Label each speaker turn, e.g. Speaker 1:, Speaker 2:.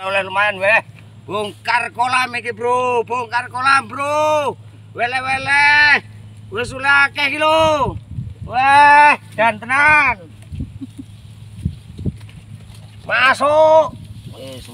Speaker 1: oleh lumayan weh. Bongkar kolam iki bro. Bongkar kolam bro. Wele wele wis oleh akeh iki lho. Weh dan tenang. Masuk. Wis